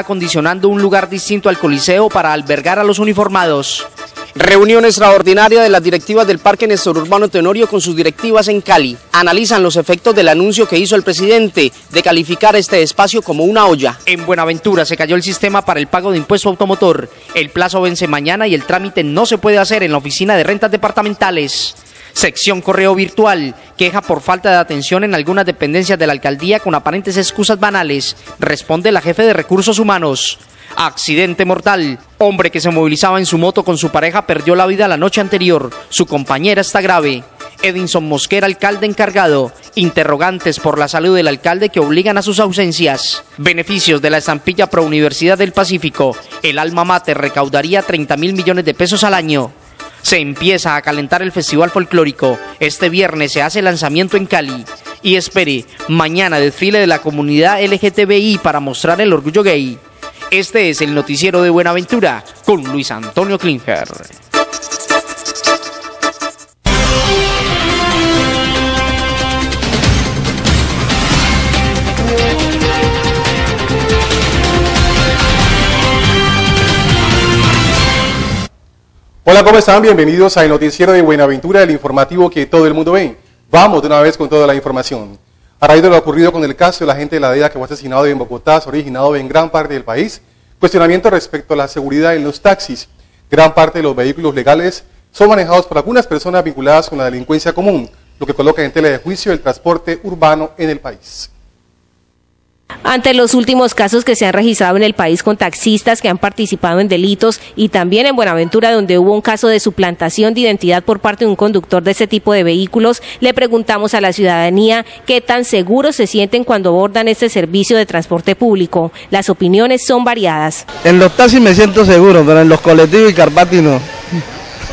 acondicionando un lugar distinto al Coliseo para albergar a los uniformados. Reunión extraordinaria de las directivas del Parque Néstor Urbano Tenorio con sus directivas en Cali. Analizan los efectos del anuncio que hizo el presidente de calificar este espacio como una olla. En Buenaventura se cayó el sistema para el pago de impuesto automotor. El plazo vence mañana y el trámite no se puede hacer en la oficina de rentas departamentales. Sección correo virtual. Queja por falta de atención en algunas dependencias de la alcaldía con aparentes excusas banales. Responde la jefe de recursos humanos. Accidente mortal. Hombre que se movilizaba en su moto con su pareja perdió la vida la noche anterior. Su compañera está grave. Edinson Mosquera, alcalde encargado. Interrogantes por la salud del alcalde que obligan a sus ausencias. Beneficios de la estampilla Pro Universidad del Pacífico. El alma mater recaudaría 30 mil millones de pesos al año. Se empieza a calentar el Festival Folclórico. Este viernes se hace lanzamiento en Cali. Y espere, mañana desfile de la comunidad LGTBI para mostrar el orgullo gay. Este es el noticiero de Buenaventura con Luis Antonio Klinger. Hola, ¿cómo están? Bienvenidos al noticiero de Buenaventura, el informativo que todo el mundo ve. Vamos de una vez con toda la información. A raíz de lo ocurrido con el caso de la gente de la DEA que fue asesinado en Bogotá, originado en gran parte del país, cuestionamiento respecto a la seguridad en los taxis. Gran parte de los vehículos legales son manejados por algunas personas vinculadas con la delincuencia común, lo que coloca en tela de juicio el transporte urbano en el país. Ante los últimos casos que se han registrado en el país con taxistas que han participado en delitos y también en Buenaventura donde hubo un caso de suplantación de identidad por parte de un conductor de ese tipo de vehículos, le preguntamos a la ciudadanía qué tan seguros se sienten cuando abordan este servicio de transporte público. Las opiniones son variadas. En los taxis me siento seguro, pero en los colectivos y Carpati no.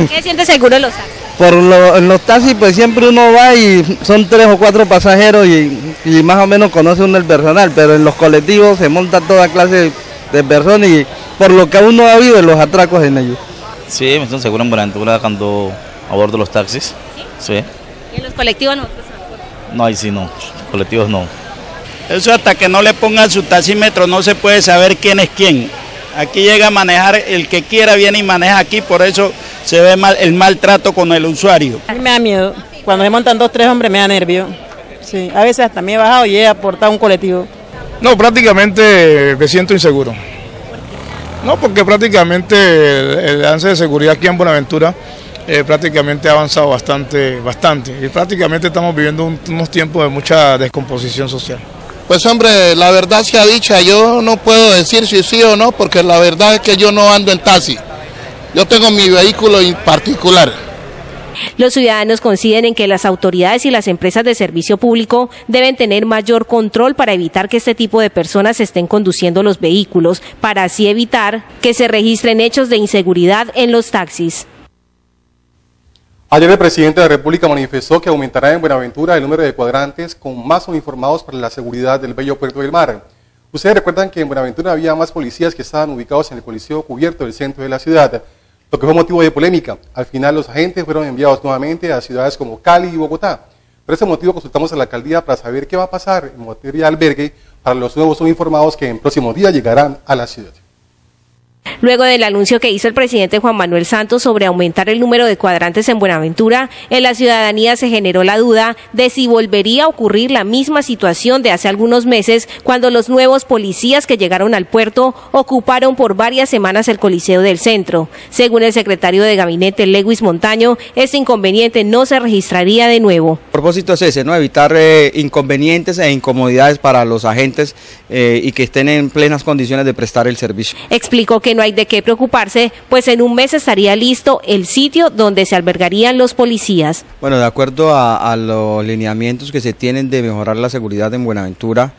¿Qué siente seguro en los taxis? Por lo, en los taxis pues siempre uno va y son tres o cuatro pasajeros y, y más o menos conoce uno el personal, pero en los colectivos se monta toda clase de personas y por lo que uno ha habido los atracos en ellos. Sí, me siento seguro en Buenaventura cuando abordo los taxis. Sí. ¿Y en los colectivos no? No, ahí sí no, colectivos no. Eso hasta que no le pongan su taxímetro no se puede saber quién es quién. Aquí llega a manejar, el que quiera viene y maneja aquí, por eso se ve mal, el maltrato con el usuario. A mí me da miedo. Cuando se montan dos, tres hombres me da nervio. Sí, a veces hasta me he bajado y he aportado un colectivo. No, prácticamente me siento inseguro. No, porque prácticamente el, el lance de seguridad aquí en Buenaventura eh, prácticamente ha avanzado bastante, bastante. Y prácticamente estamos viviendo un- unos tiempos de mucha descomposición social. Pues hombre, la verdad sea dicha, yo no puedo decir si sí o no, porque la verdad es que yo no ando en taxi. Yo tengo mi vehículo en particular. Los ciudadanos coinciden en que las autoridades y las empresas de servicio público deben tener mayor control para evitar que este tipo de personas estén conduciendo los vehículos, para así evitar que se registren hechos de inseguridad en los taxis. Ayer el presidente de la República manifestó que aumentará en Buenaventura el número de cuadrantes con más uniformados para la seguridad del bello puerto del mar. Ustedes recuerdan que en Buenaventura había más policías que estaban ubicados en el coliseo cubierto del centro de la ciudad, lo que fue motivo de polémica. Al final los agentes fueron enviados nuevamente a ciudades como Cali y Bogotá. Por ese motivo consultamos a la alcaldía para saber qué va a pasar en materia de albergue para los nuevos uniformados que en próximos días llegarán a la ciudad. Luego del anuncio que hizo el presidente Juan Manuel Santos sobre aumentar el número de cuadrantes en Buenaventura, en la ciudadanía se generó la duda de si volvería a ocurrir la misma situación de hace algunos meses cuando los nuevos policías que llegaron al puerto ocuparon por varias semanas el Coliseo del Centro. Según el secretario de gabinete Lewis Montaño, este inconveniente no se registraría de nuevo. El propósito es ese, ¿no? evitar eh, inconvenientes e incomodidades para los agentes eh, y que estén en plenas condiciones de prestar el servicio. Explicó que no hay de qué preocuparse, pues en un mes estaría listo el sitio donde se albergarían los policías. Bueno, de acuerdo a, los lineamientos que se tienen de mejorar la seguridad en Buenaventura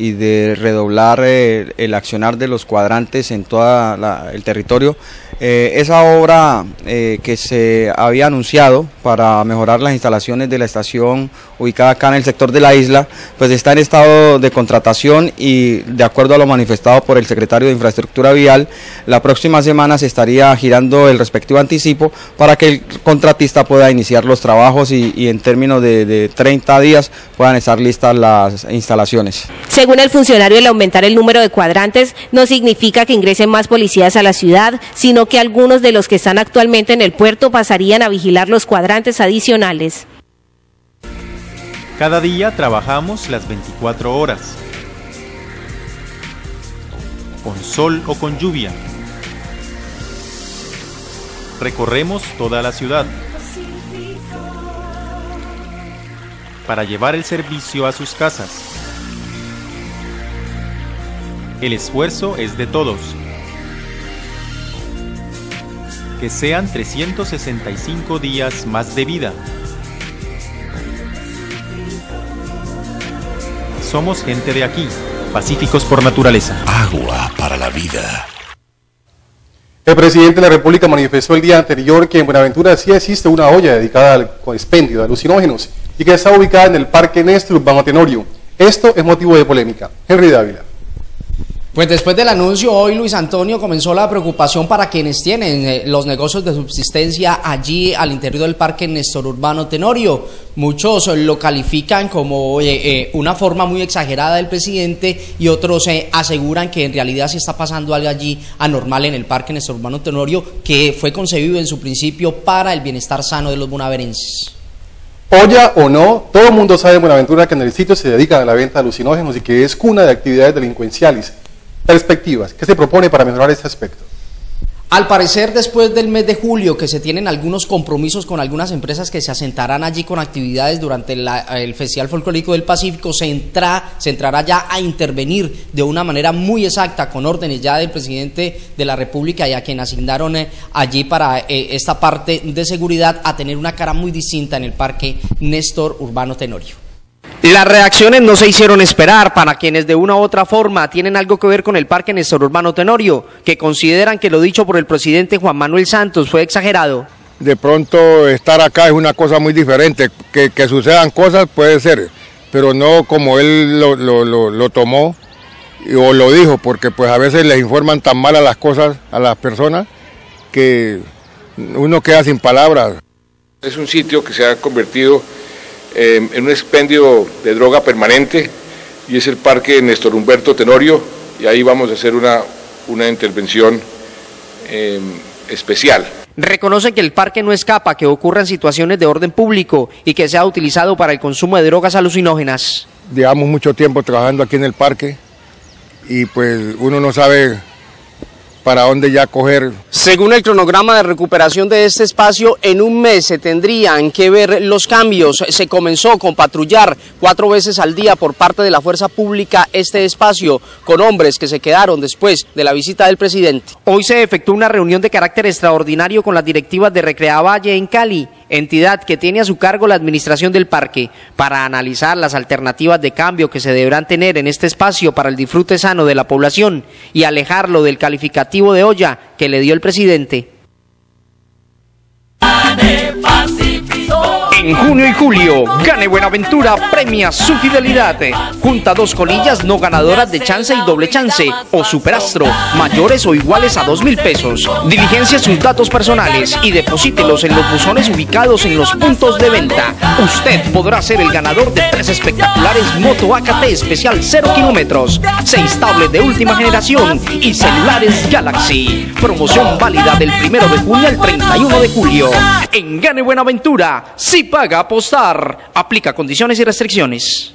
y de redoblar eh, el accionar de los cuadrantes en todo el territorio, eh, esa obra eh, que se había anunciado para mejorar las instalaciones de la estación ubicada acá en el sector de la isla, pues está en estado de contratación y de acuerdo a lo manifestado por el secretario de Infraestructura Vial, la próxima semana se estaría girando el respectivo anticipo para que el contratista pueda iniciar los trabajos y, en términos de, de 30 días puedan estar listas las instalaciones. Según el funcionario, el aumentar el número de cuadrantes no significa que ingresen más policías a la ciudad, sino que algunos de los que están actualmente en el puerto pasarían a vigilar los cuadrantes adicionales. Cada día trabajamos las 24 horas, con sol o con lluvia. Recorremos toda la ciudad para llevar el servicio a sus casas. El esfuerzo es de todos. Que sean 365 días más de vida. Somos gente de aquí, pacíficos por naturaleza. Agua para la vida. El presidente de la República manifestó el día anterior que en Buenaventura sí existe una olla dedicada al expendio de alucinógenos y que está ubicada en el Parque Néstor Urbano Tenorio. Esto es motivo de polémica. Henry Dávila. Pues después del anuncio, hoy Luis Antonio comenzó la preocupación para quienes tienen eh, los negocios de subsistencia allí al interior del Parque Néstor Urbano Tenorio. Muchos lo califican como eh, eh, una forma muy exagerada del presidente y otros aseguran que en realidad se está pasando algo allí anormal en el Parque Néstor Urbano Tenorio que fue concebido en su principio para el bienestar sano de los bonaverenses. Olla o no, todo el mundo sabe en Buenaventura que en el sitio se dedica a la venta de alucinógenos y que es cuna de actividades delincuenciales perspectivas. ¿Qué se propone para mejorar este aspecto? Al parecer, después del mes de julio, que se tienen algunos compromisos con algunas empresas que se asentarán allí con actividades durante el Festival Folclórico del Pacífico, se entrará ya a intervenir de una manera muy exacta, con órdenes ya del presidente de la República y a quien asignaron eh, allí para eh, esta parte de seguridad, a tener una cara muy distinta en el Parque Néstor Urbano Tenorio. Las reacciones no se hicieron esperar para quienes de una u otra forma tienen algo que ver con el Parque Néstor Urbano Tenorio, que consideran que lo dicho por el presidente Juan Manuel Santos fue exagerado. De pronto estar acá es una cosa muy diferente, que, sucedan cosas puede ser, pero no como él lo, lo tomó o lo dijo, porque pues a veces les informan tan mal a las cosas a las personas que uno queda sin palabras. Es un sitio que se ha convertido Em, en un expendio de droga permanente y es el Parque Néstor Humberto Tenorio y ahí vamos a hacer una, una intervención em, especial. Reconoce que el parque no escapa que ocurran situaciones de orden público y que sea utilizado para el consumo de drogas alucinógenas. Llevamos mucho tiempo trabajando aquí en el parque y pues uno no sabe para dónde ya coger. Según el cronograma de recuperación de este espacio, en un mes se tendrían que ver los cambios. Se comenzó con patrullar cuatro veces al día por parte de la fuerza pública este espacio con hombres que se quedaron después de la visita del presidente. Hoy se efectuó una reunión de carácter extraordinario con las directivas de Recrea Valle en Cali entidad que tiene a su cargo la administración del parque, para analizar las alternativas de cambio que se deberán tener en este espacio para el disfrute sano de la población y alejarlo del calificativo de olla que le dio el presidente. En junio y julio, Gane Buenaventura premia su fidelidad. Junta dos colillas no ganadoras de chance y doble chance o superastro, mayores o iguales a dos mil pesos. Diligencia sus datos personales y deposítelos en los buzones ubicados en los puntos de venta. Usted podrá ser el ganador de tres espectaculares Moto AKT especial 0 kilómetros, seis tablets de última generación y celulares Galaxy. Promoción válida del primero de junio al 31 de julio. En Gane Buenaventura, sí paga apostar. Aplica condiciones y restricciones.